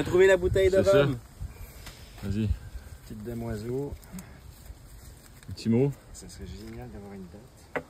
a trouvé la bouteille de rhum. Vas-y, Petite demoiseau. un petit mot. Ça serait génial d'avoir une date.